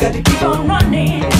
got to keep on running.